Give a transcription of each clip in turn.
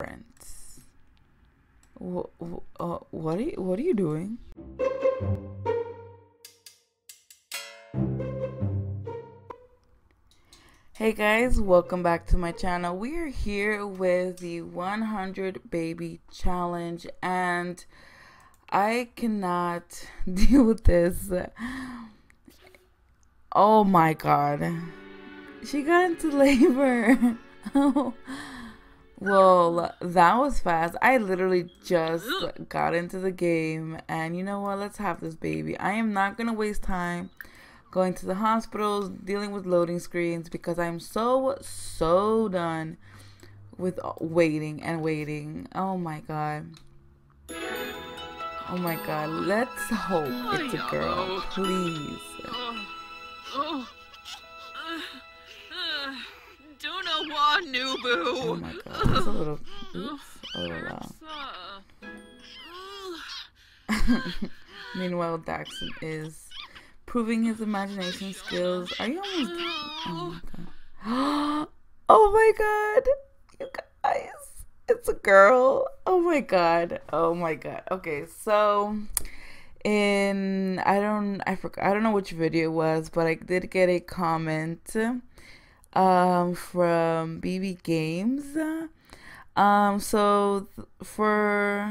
Friends. What, uh, what are you, what are you doing? Hey guys, welcome back to my channel. We are here with the 100 baby challenge and I cannot deal with this. Oh my god. She got into labor. well, that was fast. I literally just got into the game and you know what? Let's have this baby. I am not going to waste time going to the hospitals, dealing with loading screens because I'm so, so done with waiting and waiting. Oh my god. Oh my god. Let's hope it's a girl. Please. Oh my god. That's a little. Oops. A little loud. Meanwhile, Daxton is proving his imagination skills. Are you almost? Oh my god! Oh my god! You guys, it's a girl. Oh my god! Oh my god! Okay, so in I don't I forgot I don't know which video it was, but I did get a comment um from BB Games. Um, so for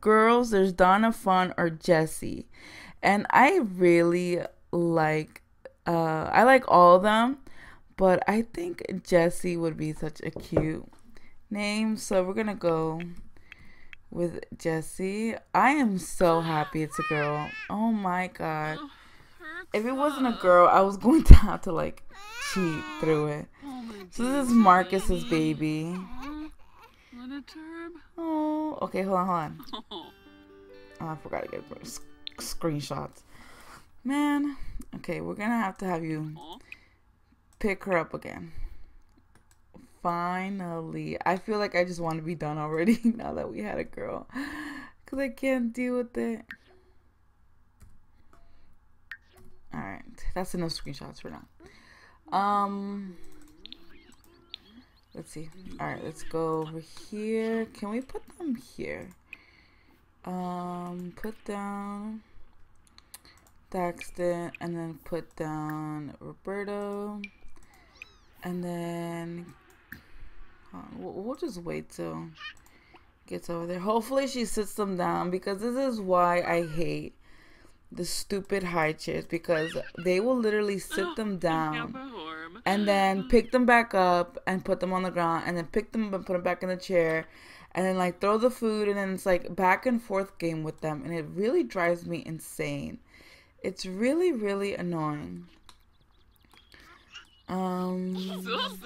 girls, there's Donna Fawn or Jessie and I really like uh I like all of them, but I think Jessie would be such a cute name, so we're gonna go with Jessie. I am so happy it's a girl. Oh my god. If it wasn't a girl, I was going to have to like cheat through it. So this is Marcus's baby. Oh, okay, hold on, hold on. Oh, I forgot to get screenshots. Man, okay, we're gonna have to have you pick her up again. Finally. I feel like I just want to be done already now that we had a girl. Because I can't deal with it. Alright, that's enough screenshots for now. Um, let's see. Alright, let's go over here. Can we put them here? Um, put down Daxton and then put down Roberto and then we'll, we'll just wait till gets over there. Hopefully she sits them down because this is why I hate the stupid high chairs because they will literally sit them down and then pick them back up and put them on the ground and then pick them up and put them back in the chair and then like throw the food and then it's like back and forth game with them and it really drives me insane. It's really, really annoying. Um.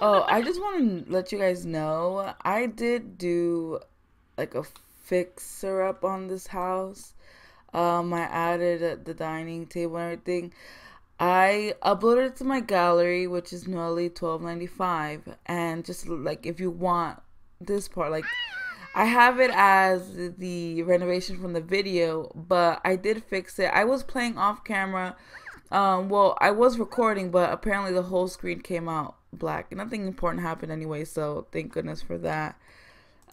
Oh, I just want to let you guys know I did do like a fixer up on this house. Um, I added the dining table and everything. I uploaded it to my gallery, which is Nohely twelve ninety five, and just like if you want this part, like I have it as the renovation from the video, but I did fix it. I was playing off camera. Um, well, I was recording, but apparently the whole screen came out black. Nothing important happened anyway, so thank goodness for that.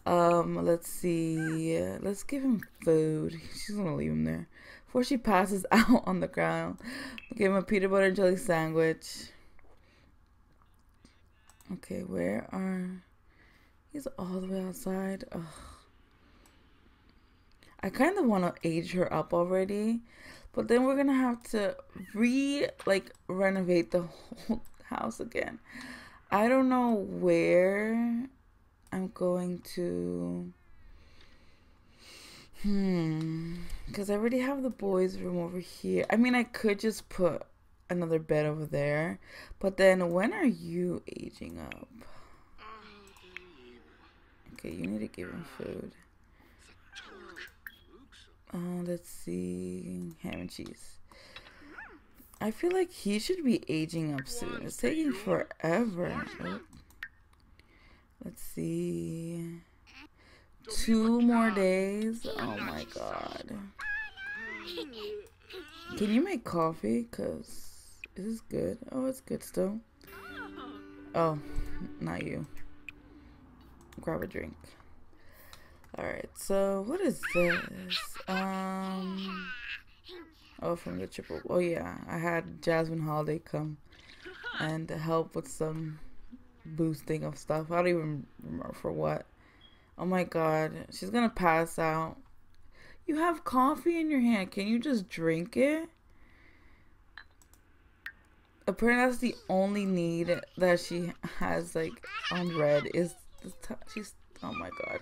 Um, let's see. Let's give him food. She's gonna leave him there. Before she passes out on the ground. Give him a peanut butter and jelly sandwich. Okay, where are... He's all the way outside. Ugh. I kind of want to age her up already, but then we're gonna have to re like renovate the whole house again. I don't know where I'm going to. Hmm. Because I already have the boys' room over here. I mean, I could just put another bed over there, but then when are you aging up? Okay, you need to give him food. Uh, let's see. Ham and cheese. I feel like he should be aging up soon. It's taking forever. Oh. Let's see. Two more days? Oh my god. Can you make coffee? Because this is this good? Oh, it's good still. Oh, not you. grab a drink. Alright, so what is this? Um Oh from the triple oh yeah. I had Jasmine Holiday come and help with some boosting of stuff. I don't even remember for what. Oh my god. She's gonna pass out. You have coffee in your hand. Can you just drink it? Apparently that's the only need that she has like on red is she's oh my god.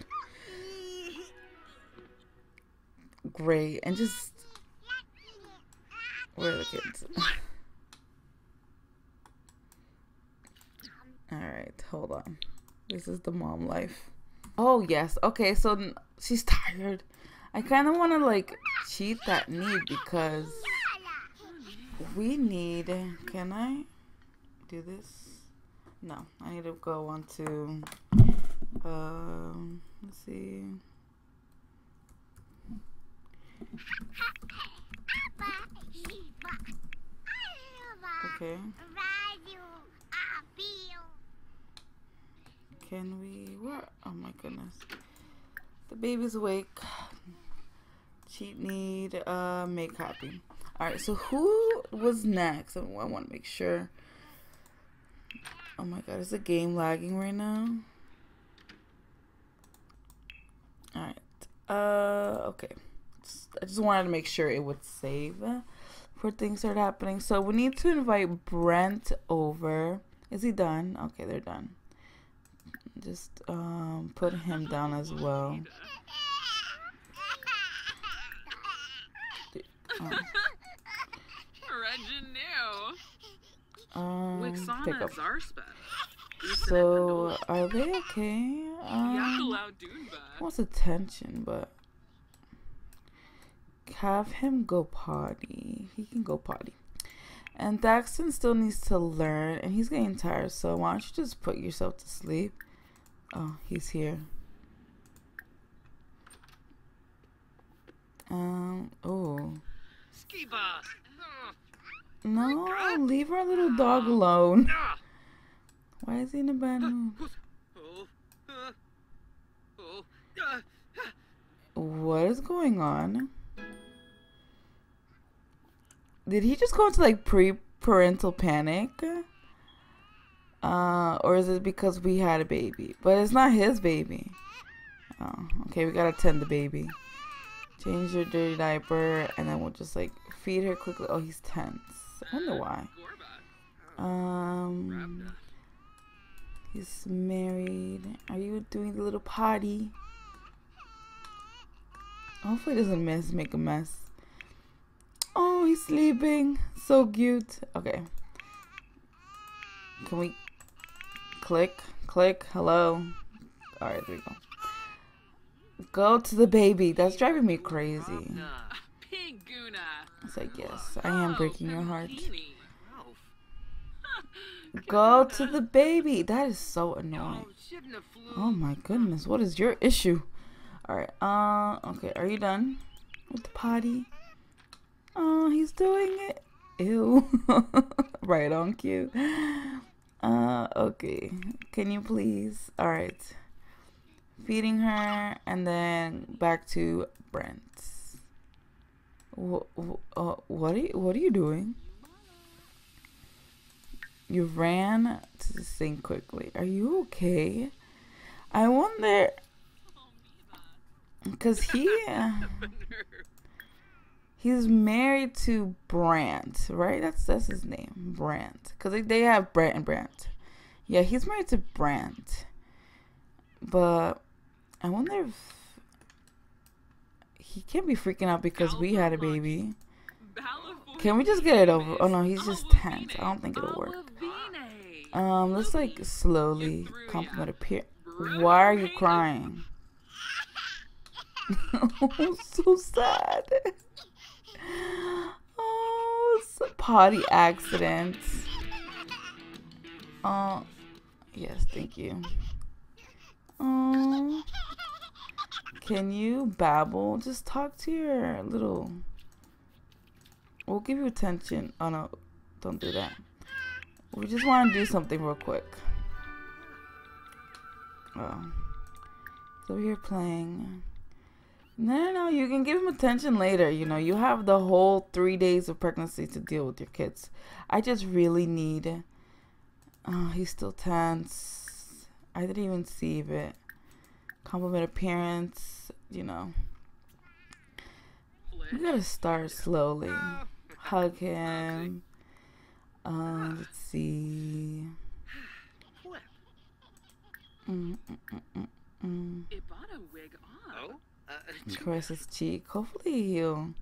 Great. And just where are the kids? Alright, hold on. This is the mom life. Oh, yes. Okay, so she's tired. I kind of want to, like, cheat that need because we need... Can I do this? No, I need to go on to... Um, let's see. Okay. Can we? Where? Oh my goodness. The baby's awake. Cheat need. Uh, make happy. All right. So who was next? I want to make sure. Oh my god, is the game lagging right now? All right. Uh, okay. I just wanted to make sure it would save before things start happening. So we need to invite Brent over. Is he done? Okay, they're done. Just um, put him down as well. Um, pick up. So, are they okay? Um, wants attention, but have him go potty. He can go potty. And Daxton still needs to learn, and he's getting tired. So why don't you just put yourself to sleep? Oh, he's here. Um. Oh. No, leave our little dog alone. Why is he in a bad mood? What is going on? Did he just go into like pre-parental panic? Uh, or is it because we had a baby? But it's not his baby. Oh, okay, we gotta tend the baby. Change your dirty diaper, and then we'll just like feed her quickly. Oh, he's tense. I wonder why. Um, he's married. Are you doing the little potty? Hopefully, he doesn't miss make a mess. Oh, he's sleeping. So cute. Okay. Can we click? Click. Hello. Alright, there we go. Go to the baby. That's driving me crazy. It's like, yes, I am breaking your heart. Go to the baby. That is so annoying. Oh my goodness. What is your issue? Alright, uh, okay. Are you done with the potty? Oh, he's doing it. Ew. right on cue. Uh, okay. Can you please? All right. Feeding her and then back to Brent. What, uh, what are you, what are you doing? You ran to the sink quickly. Are you okay? I wonder, cause he. Uh, He's married to Brandt, right? That's that's his name, Brandt, Cause they, they have Brant and Brant. Yeah, he's married to Brandt, But I wonder if he can't be freaking out because we had a baby. Can we just get it over? Oh no, he's just tense. I don't think it'll work. Um, let's like slowly compliment a peer. Why are you crying? oh, so sad. Oh, potty accident. Oh, yes, thank you. Oh, can you babble? Just talk to your little. We'll give you attention. Oh no, don't do that. We just want to do something real quick. Oh. He's over here playing. No, no, you can give him attention later. You know, you have the whole three days of pregnancy to deal with your kids. I just really need. Oh, he's still tense. I didn't even see it. Compliment appearance, you know. You gotta start slowly. Hug him. Uh, let's see. Mm, mm, mm, mm. Oh? Caress his cheek. Hopefully he'll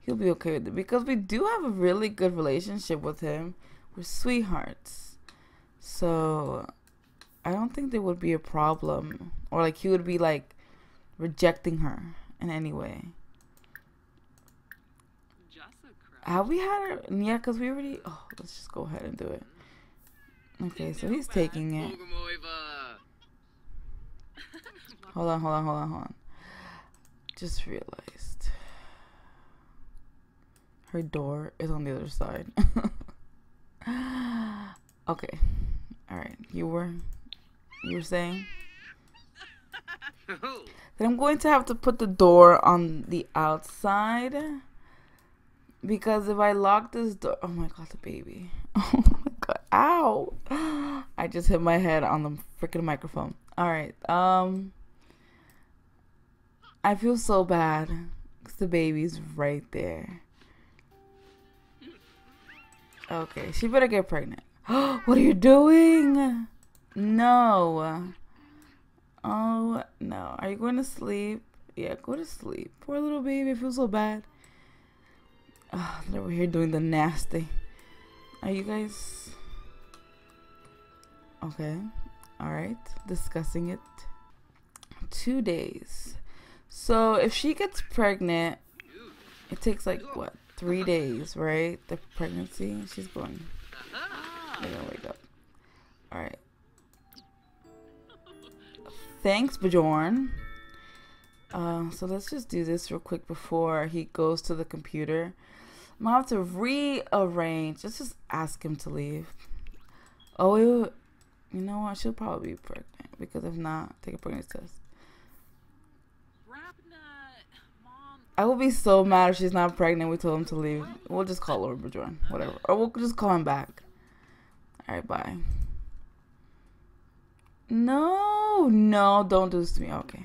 he'll be okay with it because we do have a really good relationship with him. We're sweethearts, so I don't think there would be a problem or like he would be like rejecting her in any way. Have we had her? Yeah, because we already. Oh, let's just go ahead and do it. Okay, so he's taking it. Hold on, hold on, hold on, hold on. Just realized her door is on the other side. okay. All right. You were you were saying that I'm going to have to put the door on the outside because if I lock this door, oh my god, the baby. Oh my god. Ow. I just hit my head on the freaking microphone. All right. Um I feel so bad because the baby's right there. Okay, she better get pregnant. what are you doing? No. Oh, no. Are you going to sleep? Yeah, go to sleep. Poor little baby. I feel so bad. Ah, oh, they're over here doing the nasty. Are you guys... Okay. Alright. Discussing it. Two days. So if she gets pregnant, it takes like what three days, right? The pregnancy. She's going. They're gonna wake up. All right. Thanks, Bjorn. Uh, so let's just do this real quick before he goes to the computer. I'm gonna have to rearrange. Let's just ask him to leave. Oh, you know what? She'll probably be pregnant because if not, take a pregnancy test. I will be so mad if she's not pregnant. We told him to leave. We'll just call Lord Bajorn. Whatever. Or we'll just call him back. Alright, bye. No, no, don't do this to me. Okay.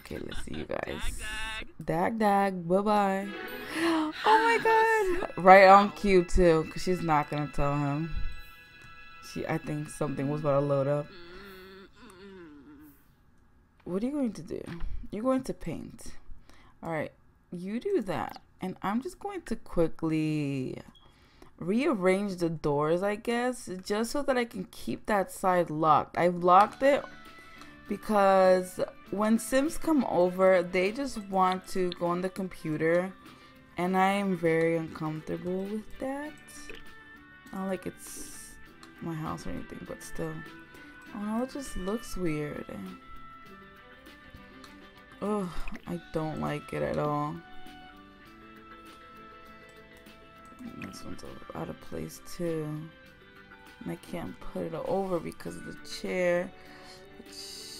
Okay, let's see you guys. Dag dag. Bye bye. Oh my god. Right on cue too, because she's not gonna tell him. She I think something was about to load up. Mm, mm, mm. What are you going to do? You're going to paint. All right, you do that. And I'm just going to quickly rearrange the doors, I guess, just so that I can keep that side locked. I've locked it because when Sims come over, they just want to go on the computer. And I am very uncomfortable with that. Not like it's my house or anything, but still. Oh no, it just looks weird. Oh, I don't like it at all. This one's out of place too. And I can't put it over because of the chair.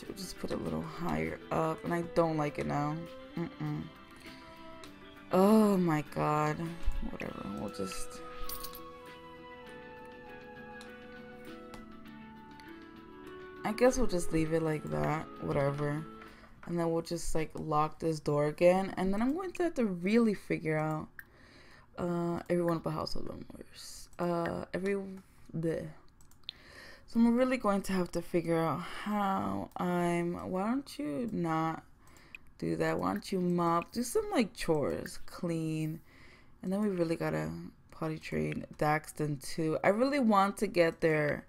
Will just put it a little higher up. And I don't like it now. Mm -mm. Oh my god. Whatever. We'll just... I guess we'll just leave it like that. Whatever and then we'll just like lock this door again and then I'm going to have to really figure out uh every one of the household members uh every the so I'm really going to have to figure out how I'm why don't you not do that? Why don't you mop do some like chores clean and then we really gotta potty train Daxton too. I really want to get their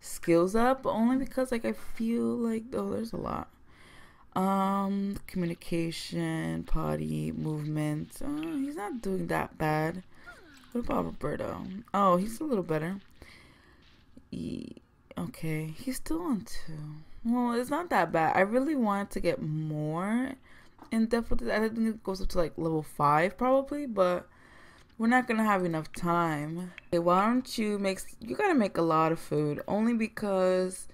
skills up only because like I feel like oh there's a lot um, communication, potty, movement. Uh, he's not doing that bad. What about Roberto? Oh, he's a little better. He, okay, he's still on two. Well, it's not that bad. I really want to get more in depth with it. I think it goes up to like level five probably, but we're not gonna have enough time. Okay, why don't you make? You gotta make a lot of food only because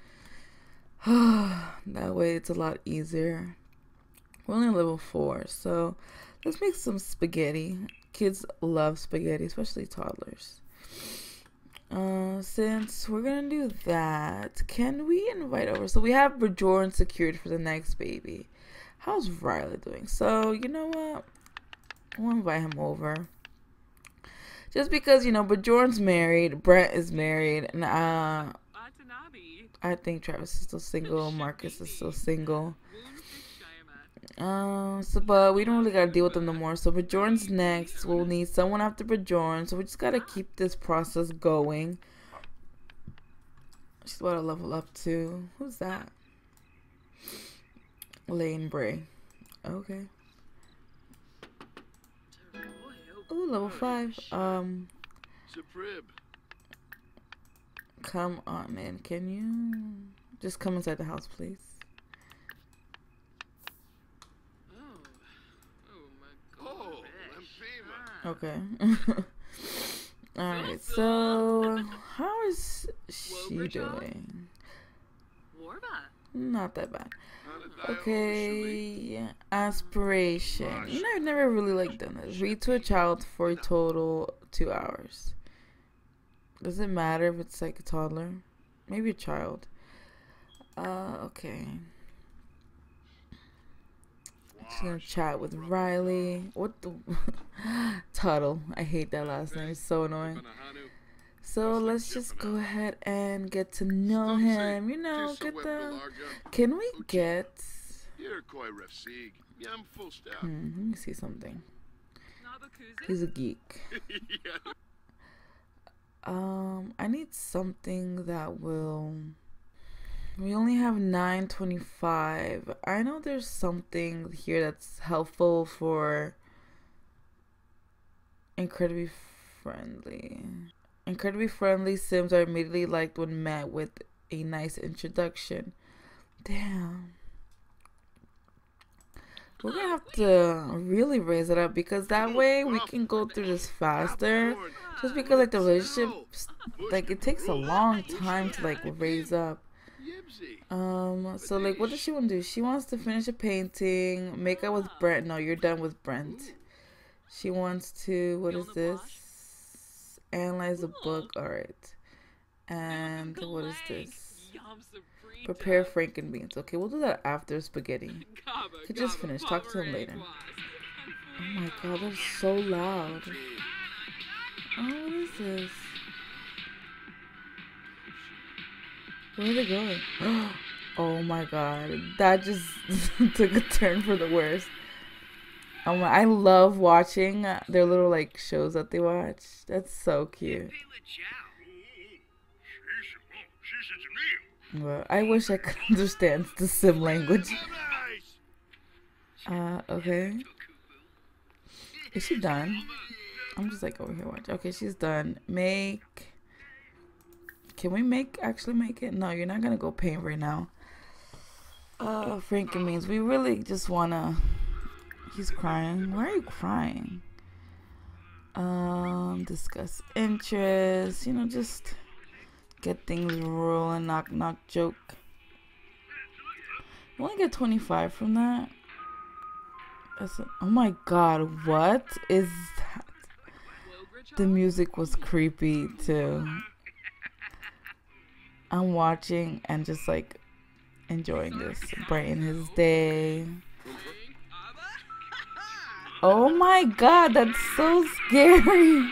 that way it's a lot easier. We're only level four, so let's make some spaghetti. Kids love spaghetti, especially toddlers. Uh, since we're gonna do that, can we invite over? So we have Bajorn secured for the next baby. How's Riley doing? So you know what? We'll invite him over. Just because you know, Bajorn's married, Brent is married, and uh, I think Travis is still single, Marcus is still single. Um, so but we don't really gotta deal with them no more. So Bajorn's next. We'll need someone after Bajorn. So we just gotta keep this process going. She's about to level up too. Who's that? Lane Bray. Okay. Oh, level five. Um. Come on, man. Can you just come inside the house, please? Okay. Alright, so how is she doing? Not that bad. Okay, aspiration. You know, I've never really like done this. Read to a child for a total two hours. Does it matter if it's like a toddler? Maybe a child. Uh, okay. Just gonna chat with Riley. What the Tuttle? I hate that last name. It's so annoying. So let's just go ahead and get to know him. You know, get the. Can we get? Hmm, let me see something. He's a geek. Um, I need something that will. We only have 925. I know there's something here that's helpful for incredibly friendly. Incredibly friendly Sims are immediately liked when met with a nice introduction. Damn. We're gonna have to really raise it up because that way we can go through this faster. Just because like the relationship, like it takes a long time to like raise up. Um, so like what does she want to do? She wants to finish a painting, make up with Brent. No, you're done with Brent. She wants to, what is this? Analyze a book. Alright. And what is this? Prepare franken beans. Okay, we'll do that after spaghetti. Could just finish. Talk to him later. Oh my god, that's so loud. Oh, what is this? Where are they going? Oh my god, that just took a turn for the worst. Um, I love watching their little like shows that they watch. That's so cute. Well, I wish I could understand the sim language. Uh, okay. Is she done? I'm just like over here watching. Okay, she's done. Make. Can we make, actually make it? No, you're not gonna go paint right now. Uh, Franken beans we really just wanna. He's crying. Why are you crying? Um, discuss interests. You know, just get things rolling. Knock, knock, joke. You only get 25 from that. That's a, oh my god, what is? The music was creepy too. I'm watching and just like enjoying this, brighten his day. Oh my god, that's so scary.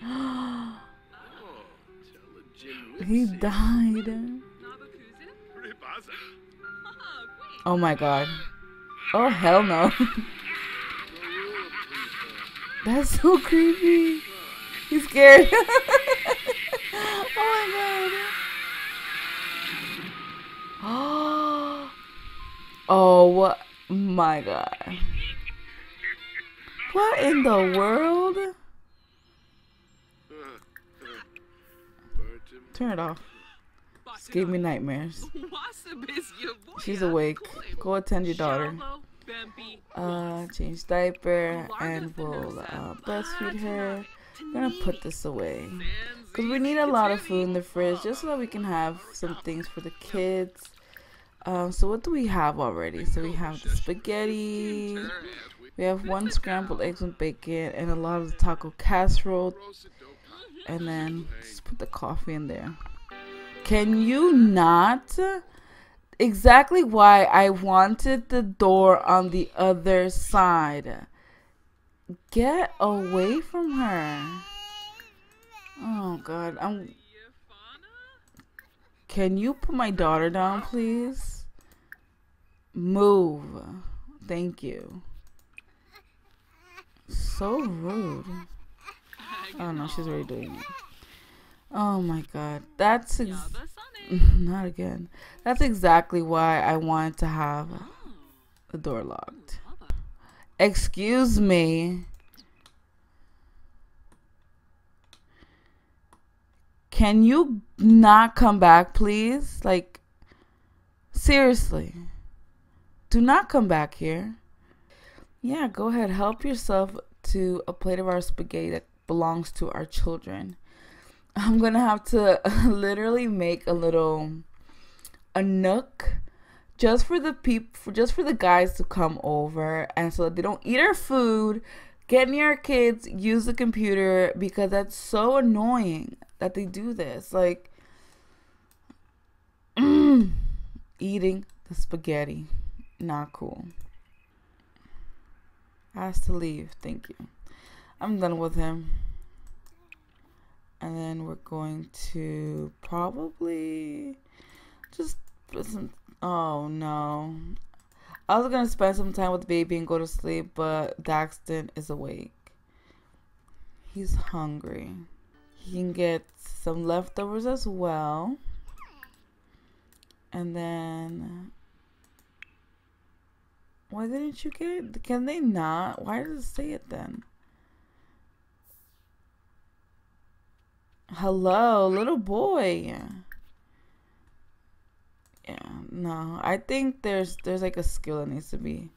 he died. Oh my god. Oh hell no. That's so creepy. He's scared. oh my god. Oh my god. What in the world? Turn it off. Just gave me nightmares. She's awake. Go attend your daughter. Uh, change diaper and we'll uh, breastfeed her. I'm gonna put this away. because we need a lot of food in the fridge just so that we can have some things for the kids. Um, so what do we have already? So we have the spaghetti. We have one scrambled eggs with bacon and a lot of the taco casserole. And then just put the coffee in there. Can you not? Exactly why I wanted the door on the other side. Get away from her. Oh god, I'm Can you put my daughter down, please? Move. Thank you. So rude. Oh no, she's already doing it. Oh my god. That's ex- not again. That's exactly why I wanted to have the door locked. Excuse me. Can you not come back, please? Like, seriously. Do not come back here. Yeah, go ahead. Help yourself to a plate of our spaghetti that belongs to our children. I'm going to have to literally make a little a nook just for the people just for the guys to come over and so that they don't eat our food, get near our kids, use the computer because that's so annoying that they do this. Like, eating the spaghetti. Not cool. Has to leave. Thank you. I'm done with him. And then we're going to probably just put some. Oh no. I was gonna spend some time with the baby and go to sleep, but Daxton is awake. He's hungry. He can get some leftovers as well. And then why didn't you get it? Can they not? Why does it say it then? Hello, little boy. Yeah, no. I think there's there's like a skill that needs to be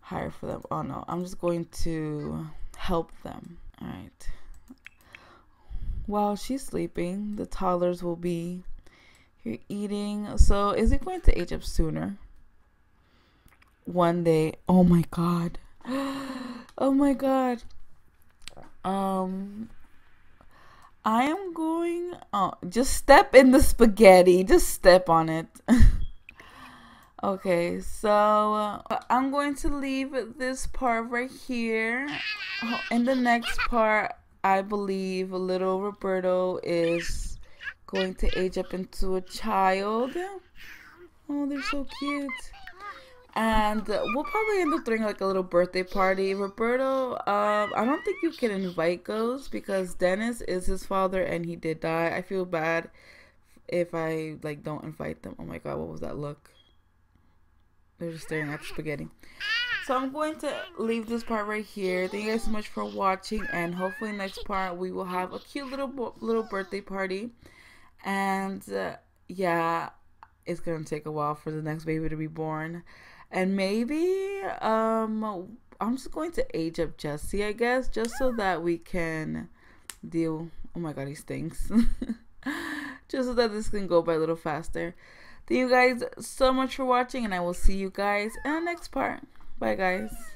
higher for them. Oh no, I'm just going to help them. All right. While she's sleeping, the toddlers will be here eating. So, is he going to age up sooner? One day. Oh my god. Oh my god. Um I am going oh just step in the spaghetti. Just step on it. okay, so uh, I'm going to leave this part right here. In the next part I believe little Roberto is going to age up into a child. Oh, they're so cute. And we'll probably end up throwing like a little birthday party. Roberto, um, I don't think you can invite ghosts because Dennis is his father and he did die. I feel bad if I like don't invite them. Oh my god, what was that look? They're just staring at the spaghetti. So I'm going to leave this part right here. Thank you guys so much for watching, and hopefully next part we will have a cute little little birthday party. And uh, yeah, it's gonna take a while for the next baby to be born, and maybe um I'm just going to age up Jessie, I guess, just so that we can deal. Oh my god, he stinks. just so that this can go by a little faster. Thank you guys so much for watching, and I will see you guys in the next part. Bye, guys.